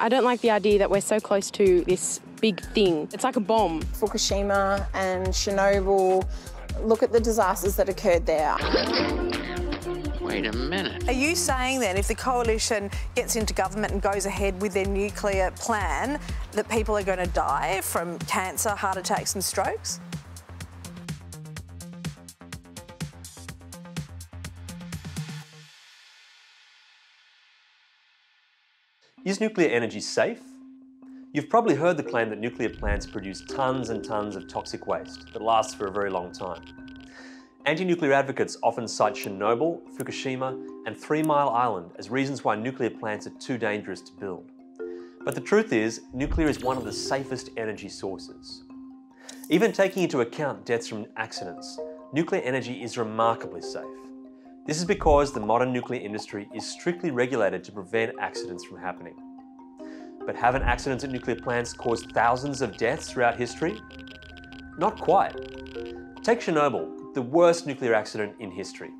I don't like the idea that we're so close to this big thing. It's like a bomb. Fukushima and Chernobyl, look at the disasters that occurred there. Wait a minute. Are you saying then if the coalition gets into government and goes ahead with their nuclear plan that people are going to die from cancer, heart attacks and strokes? Is nuclear energy safe? You've probably heard the claim that nuclear plants produce tons and tons of toxic waste that lasts for a very long time. Anti-nuclear advocates often cite Chernobyl, Fukushima and Three Mile Island as reasons why nuclear plants are too dangerous to build. But the truth is, nuclear is one of the safest energy sources. Even taking into account deaths from accidents, nuclear energy is remarkably safe. This is because the modern nuclear industry is strictly regulated to prevent accidents from happening. But haven't accidents at nuclear plants caused thousands of deaths throughout history? Not quite. Take Chernobyl, the worst nuclear accident in history.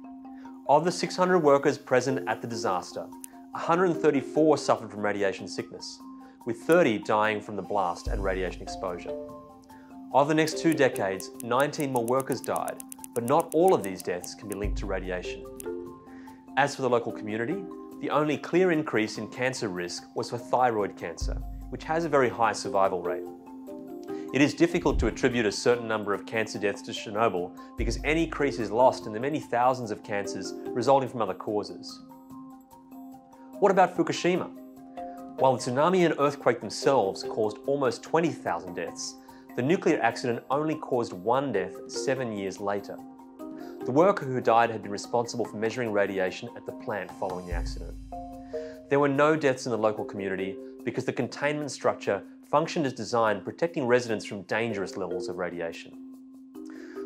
Of the 600 workers present at the disaster, 134 suffered from radiation sickness, with 30 dying from the blast and radiation exposure. Over the next two decades, 19 more workers died, but not all of these deaths can be linked to radiation. As for the local community, the only clear increase in cancer risk was for thyroid cancer, which has a very high survival rate. It is difficult to attribute a certain number of cancer deaths to Chernobyl because any increase is lost in the many thousands of cancers resulting from other causes. What about Fukushima? While the tsunami and earthquake themselves caused almost 20,000 deaths, the nuclear accident only caused one death seven years later. The worker who died had been responsible for measuring radiation at the plant following the accident. There were no deaths in the local community because the containment structure functioned as designed, protecting residents from dangerous levels of radiation.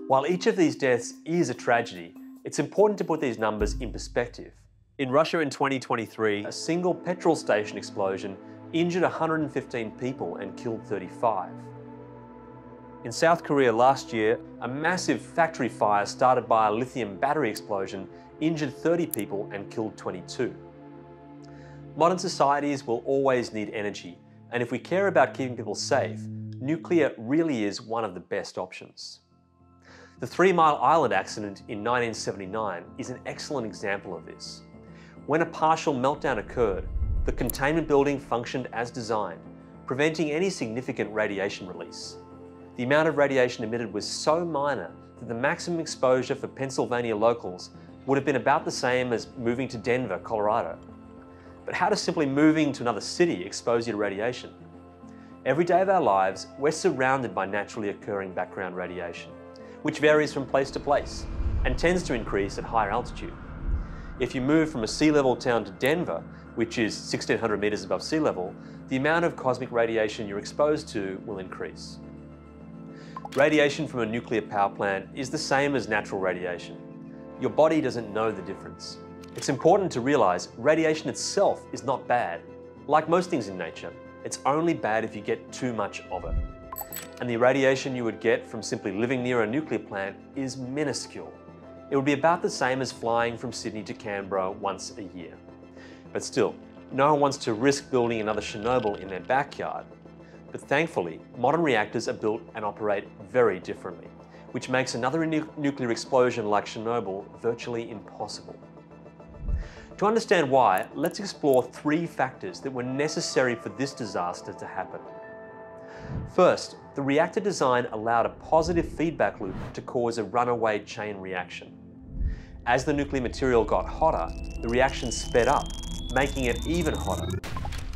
While each of these deaths is a tragedy, it's important to put these numbers in perspective. In Russia in 2023, a single petrol station explosion injured 115 people and killed 35. In South Korea last year, a massive factory fire started by a lithium battery explosion injured 30 people and killed 22. Modern societies will always need energy, and if we care about keeping people safe, nuclear really is one of the best options. The Three Mile Island accident in 1979 is an excellent example of this. When a partial meltdown occurred, the containment building functioned as designed, preventing any significant radiation release the amount of radiation emitted was so minor that the maximum exposure for Pennsylvania locals would have been about the same as moving to Denver, Colorado. But how does simply moving to another city expose you to radiation? Every day of our lives, we're surrounded by naturally occurring background radiation, which varies from place to place and tends to increase at higher altitude. If you move from a sea level town to Denver, which is 1600 meters above sea level, the amount of cosmic radiation you're exposed to will increase. Radiation from a nuclear power plant is the same as natural radiation. Your body doesn't know the difference. It's important to realize radiation itself is not bad. Like most things in nature, it's only bad if you get too much of it. And the radiation you would get from simply living near a nuclear plant is minuscule. It would be about the same as flying from Sydney to Canberra once a year. But still, no one wants to risk building another Chernobyl in their backyard but thankfully, modern reactors are built and operate very differently, which makes another nu nuclear explosion like Chernobyl virtually impossible. To understand why, let's explore three factors that were necessary for this disaster to happen. First, the reactor design allowed a positive feedback loop to cause a runaway chain reaction. As the nuclear material got hotter, the reaction sped up, making it even hotter.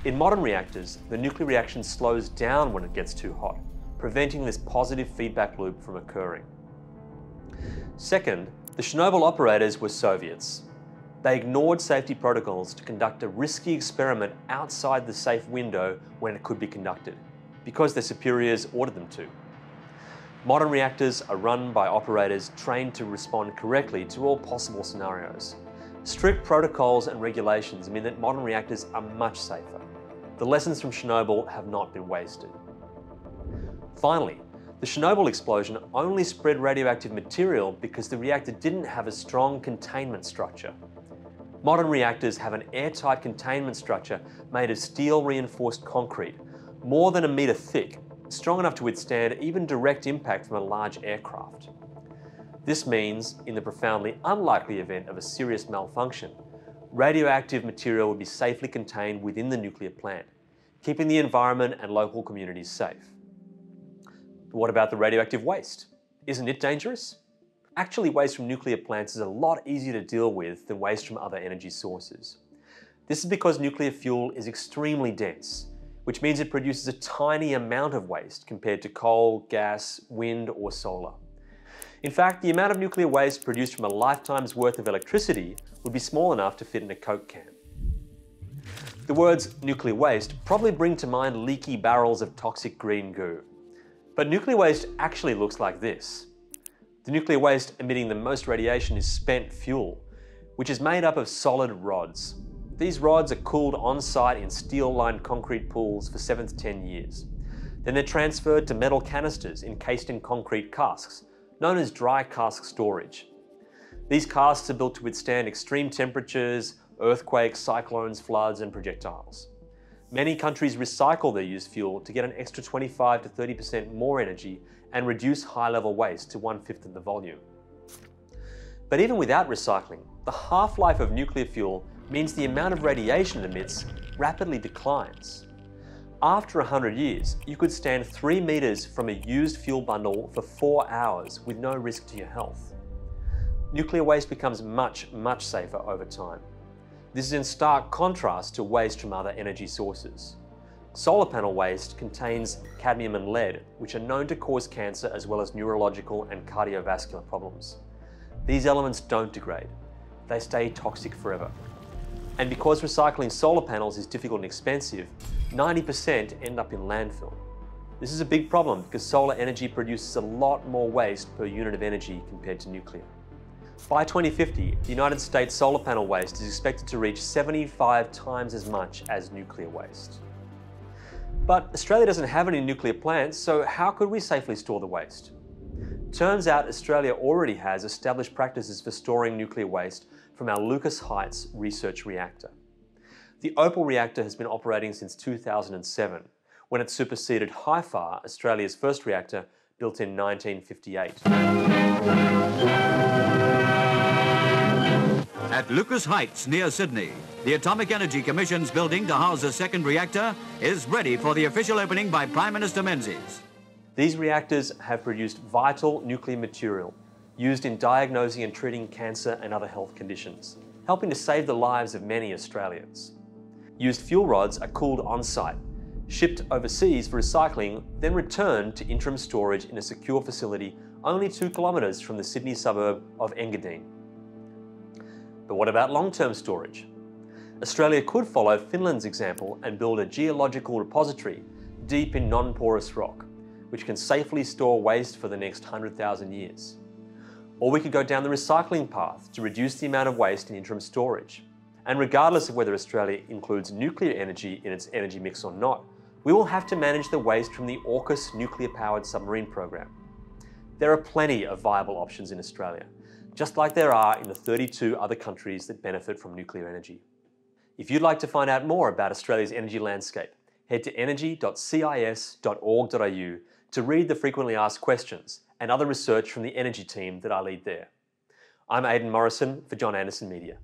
In modern reactors, the nuclear reaction slows down when it gets too hot, preventing this positive feedback loop from occurring. Second, the Chernobyl operators were Soviets. They ignored safety protocols to conduct a risky experiment outside the safe window when it could be conducted, because their superiors ordered them to. Modern reactors are run by operators trained to respond correctly to all possible scenarios. Strict protocols and regulations mean that modern reactors are much safer. The lessons from Chernobyl have not been wasted. Finally, the Chernobyl explosion only spread radioactive material because the reactor didn't have a strong containment structure. Modern reactors have an airtight containment structure made of steel reinforced concrete, more than a metre thick, strong enough to withstand even direct impact from a large aircraft. This means, in the profoundly unlikely event of a serious malfunction, radioactive material would be safely contained within the nuclear plant, keeping the environment and local communities safe. But what about the radioactive waste? Isn't it dangerous? Actually, waste from nuclear plants is a lot easier to deal with than waste from other energy sources. This is because nuclear fuel is extremely dense, which means it produces a tiny amount of waste compared to coal, gas, wind, or solar. In fact, the amount of nuclear waste produced from a lifetime's worth of electricity would be small enough to fit in a Coke can. The words nuclear waste probably bring to mind leaky barrels of toxic green goo. But nuclear waste actually looks like this. The nuclear waste emitting the most radiation is spent fuel, which is made up of solid rods. These rods are cooled on-site in steel-lined concrete pools for 7 to 10 years. Then they're transferred to metal canisters encased in concrete casks, known as dry cask storage. These casks are built to withstand extreme temperatures, earthquakes, cyclones, floods, and projectiles. Many countries recycle their used fuel to get an extra 25 to 30% more energy and reduce high-level waste to one-fifth of the volume. But even without recycling, the half-life of nuclear fuel means the amount of radiation it emits rapidly declines. After 100 years, you could stand 3 metres from a used fuel bundle for 4 hours with no risk to your health. Nuclear waste becomes much, much safer over time. This is in stark contrast to waste from other energy sources. Solar panel waste contains cadmium and lead, which are known to cause cancer as well as neurological and cardiovascular problems. These elements don't degrade. They stay toxic forever. And because recycling solar panels is difficult and expensive, 90% end up in landfill. This is a big problem because solar energy produces a lot more waste per unit of energy compared to nuclear. By 2050, the United States solar panel waste is expected to reach 75 times as much as nuclear waste. But Australia doesn't have any nuclear plants, so how could we safely store the waste? Turns out Australia already has established practices for storing nuclear waste from our Lucas Heights research reactor. The Opal reactor has been operating since 2007, when it superseded HIFAR, Australia's first reactor, built in 1958. At Lucas Heights near Sydney, the Atomic Energy Commission's building to house a second reactor is ready for the official opening by Prime Minister Menzies. These reactors have produced vital nuclear material used in diagnosing and treating cancer and other health conditions, helping to save the lives of many Australians. Used fuel rods are cooled on-site, shipped overseas for recycling, then returned to interim storage in a secure facility only two kilometres from the Sydney suburb of Engadine. But what about long-term storage? Australia could follow Finland's example and build a geological repository deep in non-porous rock, which can safely store waste for the next 100,000 years. Or we could go down the recycling path to reduce the amount of waste in interim storage. And regardless of whether Australia includes nuclear energy in its energy mix or not, we will have to manage the waste from the AUKUS nuclear-powered submarine program. There are plenty of viable options in Australia, just like there are in the 32 other countries that benefit from nuclear energy. If you'd like to find out more about Australia's energy landscape, head to energy.cis.org.au to read the frequently asked questions and other research from the energy team that I lead there. I'm Aidan Morrison for John Anderson Media.